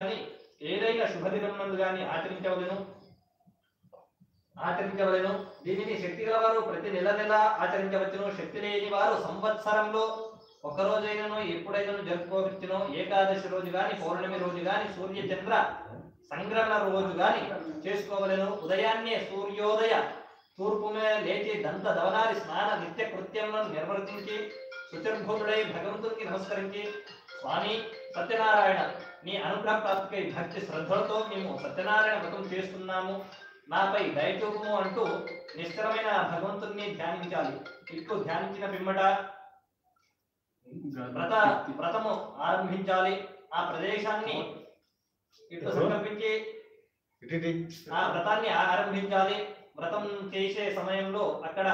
కానీ ఏదైనా శుభదినం నందు గాని ఆచరించవలను? ఆచరించవలను? దీనిని శక్తి గల వారు ప్రతి నెల నెల ఆచరించవచ్చును. శక్తి లేని వారు సంవత్సరంలో ఒక రోజైనను ఎప్పుడైనా జరుపుకోవచ్చును. ఏకాదశి రోజు గాని పౌర్ణమి రోజు గాని సూర్య చంద్ర సంగ్రహణ రోజు గాని చేసుకోవలను. ఉదయాన్నే సూర్యోదయ తూర్పు మీద లేచి దంత దవనారి స్నాన నిత్య కృత్యములను నిర్వర్తించి శుచిర్భూతుడై భగవంతునికి నమస్కరించి స్వామి సత్యనారాయణ నీ అనుగ్రహ ప్రాప్తికై భక్తి శ్రద్ధలతో మేము సత్యనారాయణ వ్రతం చేస్తున్నాము. నాపై దయచూపుము అంటూ నిశ్చలమైన భగవంతుణ్ణి ధ్యానించాలి. ఇట్లు ధ్యానించిన పిమ్మట వ్రత వ్రతము ఆరంభించాలి. ఆ ప్రదేశాన్ని ఇట్లు సంకల్పించి ఆ వ్రతాన్ని ఆరంభించాలి. వ్రతం చేసే సమయంలో అక్కడ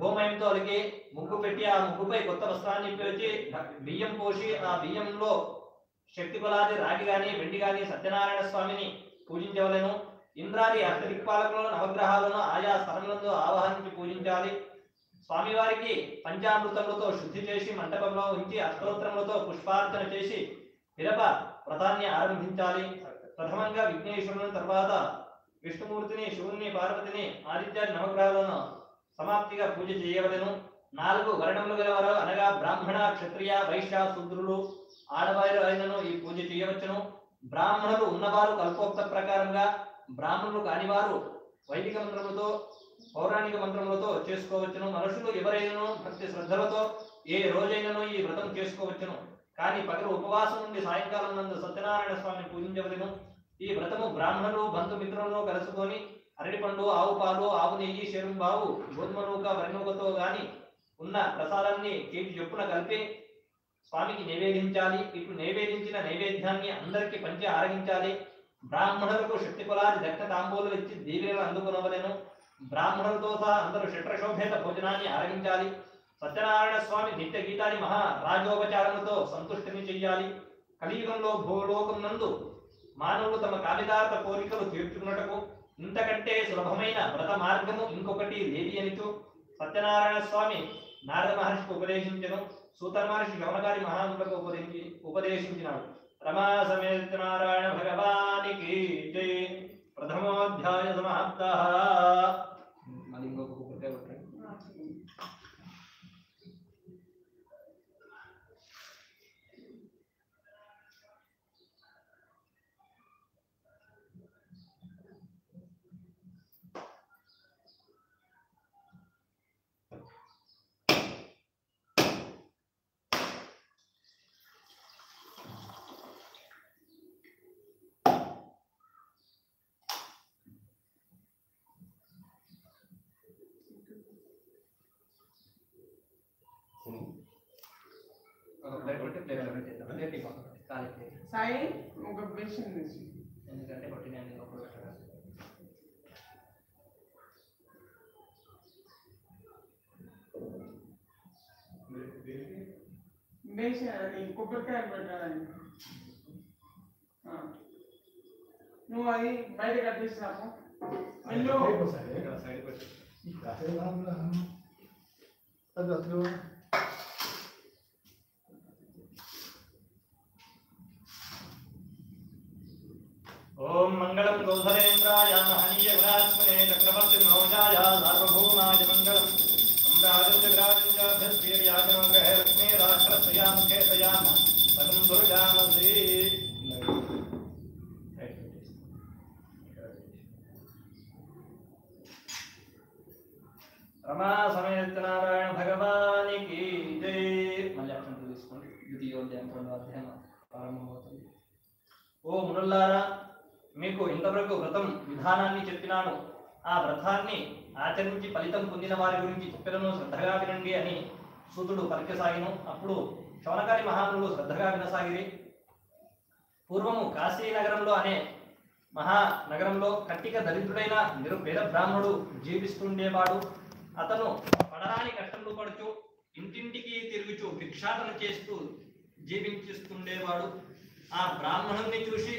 గోమయంతో అలికి ముగ్గు పెట్టి ఆ ముగ్గుపై కొత్త వస్త్రాన్ని పేర్చి బియ్యం పోసి ఆ బియ్యంలో శక్తి బలాది రాగి గాని వెండి గాని సత్యనారాయణ స్వామిని పూజించవలెను. ఇంద్రాది అష్టదిక్పాలకులను నవగ్రహాలను ఆయా స్థలములందు ఆవాహనించి పూజించాలి. స్వామివారికి పంచామృతములతో శుద్ధి చేసి మంటపంలో ఉంచి అష్టోత్తరములతో పుష్పార్చన చేసి పిరప వ్రతాన్ని ఆరంభించాలి. ప్రథమంగా విఘ్నేశ్వరుని తర్వాత విష్ణుమూర్తిని శివుణ్ణి పార్వతిని ఆదిత్యాది నవగ్రహాలను సమాప్తిగా పూజ చేయవలెను. నాలుగు వర్ణములు గలవారు అనగా బ్రాహ్మణ క్షత్రియ వైశ్య శూద్రులు ఆడవారు అయినను ఈ పూజ చేయవచ్చును. బ్రాహ్మణులు ఉన్నవారు కల్పోక్త ప్రకారంగా బ్రాహ్మణులు కానివారు వైదిక మంత్రములతో పౌరాణిక మంత్రములతో చేసుకోవచ్చును. మనుషులు ఎవరైనను భక్తి శ్రద్ధలతో ఏ రోజైనను ఈ వ్రతం చేసుకోవచ్చును. కానీ పగలు ఉపవాసం నుండి సాయంకాలం నందు సత్యనారాయణ స్వామిని పూజించవలెను. ఈ వ్రతము బ్రాహ్మణులు బంధుమిత్రులను కలుసుకొని అరటిపండు ఆవు పాలు ఆవు నెయ్యి శరంబావు గోధుమ నూక వరినూకతో గాని ఉన్న ప్రసాదాన్ని చేతి చెప్పున కలిపి స్వామికి నివేదించాలి ఇప్పుడు నివేదించిన నైవేద్యాన్ని అందరికీ పంచి ఆరగించాలి. బ్రాహ్మణులకు శక్తి కులాది దక్క తాంబూలు ఇచ్చి దీవెనలు అందుకునవలేను. బ్రాహ్మణులతో సహా అందరూ షట్రశోభేత భోజనాన్ని ఆరగించాలి. సత్యనారాయణ స్వామి నిత్య గీతాన్ని మహా రాజోపచారములతో సంతుష్టిని చెయ్యాలి. కలియుగంలో భూలోకం నందు మానవులు తమ కాళిదార్థ కోరికలు తీర్చుకున్నటకు ఇంతకంటే సులభమైన వ్రత మార్గము ఇంకొకటి లేది అనితూ. సత్యనారాయణ స్వామి నారద మహర్షికి ఉపదేశించను. సూత మహర్షి గమనకారి మహానులకు ఉపదేశి ఉపదేశించినాడు. రమా సమేత నారాయణ భగవానికి జై. ప్రథమోధ్యాయ సమాప్త. ప్లేట్లో పెట్టేద్దాం ప్లేట్ ఇవ్వండి. ఖాళీ ప్లేట్. సాయి ఒక బెషన్ నుంచి ఎందుకంటే పట్టిన లోపల పెట్టడం బేషన్ అది కొబ్బరికాయ పెట్టడానికి ఆ. నువ్వు అది బయట కట్టేసినాము ఇల్లు ఇక్కడ సైడ్ పెట్టి సగం రమా సమేత నారాయణ భగవానికి జై మళ్ళీ అర్థం తీసుకోండి ద్వితీయోధ్యాయం రెండో అధ్యాయం ప్రారంభమవుతుంది ఓ మునుల్లారా మీకు ఇంతవరకు వ్రతం విధానాన్ని చెప్పినాను ఆ వ్రతాన్ని ఆచరించి ఫలితం పొందిన వారి గురించి చెప్పినను శ్రద్ధగా వినండి అని సూతుడు పలికసాగిను అప్పుడు శవనకారి మహామునులు శ్రద్ధగా వినసాగిరి. పూర్వము కాశీ నగరంలో అనే మహా నగరంలో కట్టిక దరిద్రుడైన నిరుపేద బ్రాహ్మణుడు జీవిస్తుండేవాడు. అతను పడరాని కష్టంలో పడుచు ఇంటింటికి తిరుగుచు భిక్షాటన చేస్తూ జీవించిస్తుండేవాడు. ఆ బ్రాహ్మణుణ్ణి చూసి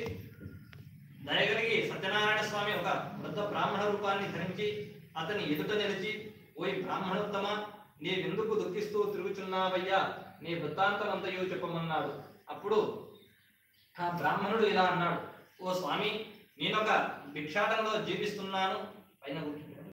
దయగలిగి సత్యనారాయణ స్వామి ఒక వృద్ధ బ్రాహ్మణ రూపాన్ని ధరించి అతని ఎదుట నిలిచి ఓయ్ బ్రాహ్మణోత్తమ నీవెందుకు దుఃఖిస్తూ తిరుగుచున్నావయ్యా? నీ వృత్తాంతమంతయు చెప్పమన్నాడు. అప్పుడు ఆ బ్రాహ్మణుడు ఇలా అన్నాడు ఓ స్వామి నేనొక భిక్షాటంలో జీవిస్తున్నాను. పైన గుర్తు